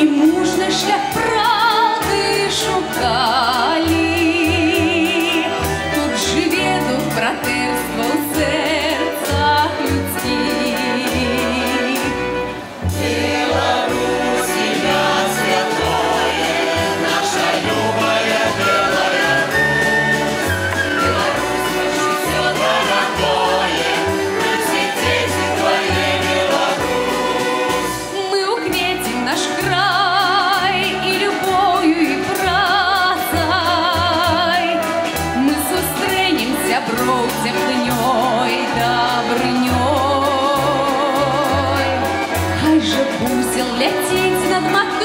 і мужний шлях правди шукав. же узел летит над Макулиной.